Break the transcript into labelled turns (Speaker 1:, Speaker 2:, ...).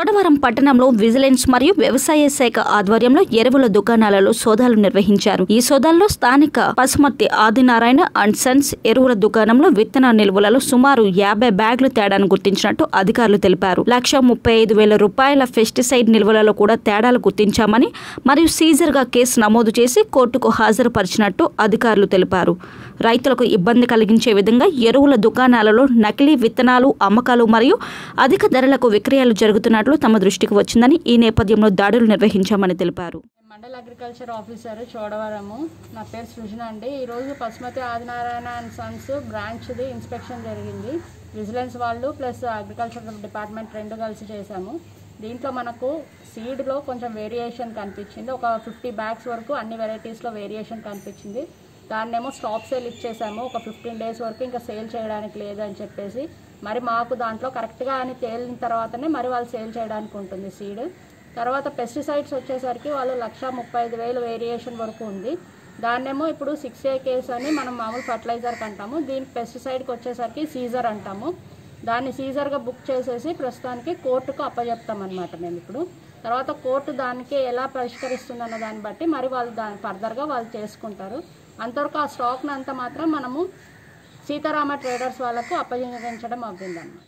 Speaker 1: చోడవరం పట్టణంలో విజిలెన్స్ మరియు వ్యవసాయ శాఖ ఆధ్వర్యంలో ఎరువుల దుకాణాలలో సోదాలు నిర్వహించారు. ఈ సోదాల్లో స్థానిక పసుమర్తి ఆదినారాయణ అండ్ సన్స్ ఎరువుల దుకాణంలో విత్తన నిల్వలలో సుమారు యాభై బ్యాగులు తేడాను గుర్తించినట్టు అధికారులు తెలిపారు. లక్ష ముప్పై ఐదు వేల రూపాయల పెస్టిసైడ్ నిల్వలలో కూడా తేడాలు గుర్తించామని మరియు సీజర్గా కేసు నమోదు చేసి కోర్టుకు హాజరుపరిచినట్టు అధికారులు తెలిపారు. రైతులకు ఇబ్బంది కలిగించే విధంగా ఎరువుల దుకాణాలలో నకిలీ విత్తనాలు అమ్మకాలు మరియు అధిక ధరలకు విక్రయాలు జరుగుతున్నట్లు తమ దృష్టికి వచ్చిందని ఈ నేపథ్యంలో దాడులు నిర్వహించామని తెలిపారు.
Speaker 2: మండల అగ్రికల్చర్ ఆఫీసర్ చోడవరము. నా పేరు సృజన అండి. ఈరోజు పశుమతి ఆదినారాయణ అండ్ సన్స్ బ్రాంచ్ది ఇన్స్పెక్షన్ జరిగింది. విజిలెన్స్ వాళ్ళు ప్లస్ అగ్రికల్చర్ డిపార్ట్మెంట్ రెండు కలిసి చేశాము. దీంట్లో మనకు సీడ్లో కొంచెం వేరియేషన్ కనిపించింది. ఒక ఫిఫ్టీ బ్యాగ్స్ వరకు అన్ని వెరైటీస్లో వేరియేషన్ కనిపించింది. దాన్నేమో స్టాప్ సేల్ ఇచ్చేసాము. ఒక ఫిఫ్టీన్ డేస్ వరకు ఇంకా సేల్ చేయడానికి లేదని చెప్పేసి మరి మాకు దాంట్లో కరెక్ట్గా అని తేలిన తర్వాతనే మరి వాళ్ళు సేల్ చేయడానికి ఉంటుంది సీడ్ తర్వాత పెస్టిసైడ్స్ వచ్చేసరికి వాళ్ళు లక్ష ముప్పై ఐదు వేలు వేరియేషన్ వరకు ఉంది. దాన్నేమో ఇప్పుడు సిక్స్ ఏ కేస్ అని మనం మామూలు ఫర్టిలైజర్కి అంటాము దీనికి పెస్టిసైడ్కి వచ్చేసరికి సీజర్ అంటాము. దాన్ని సీజర్గా బుక్ చేసేసి ప్రస్తుతానికి కోర్టుకు అప్పజెప్తామన్నమాట మేము ఇప్పుడు. తర్వాత కోర్టు దానికి ఎలా పరిష్కరిస్తుందన్న దాన్ని బట్టి మరి వాళ్ళు దాని ఫర్దర్గా వాళ్ళు చేసుకుంటారు. అంతవరకు ఆ స్టాక్ను అంతా మాత్రం మనము సీతారామ ట్రేడర్స్ వాళ్ళకు అప్పజించడం అవుతుందన్నమాట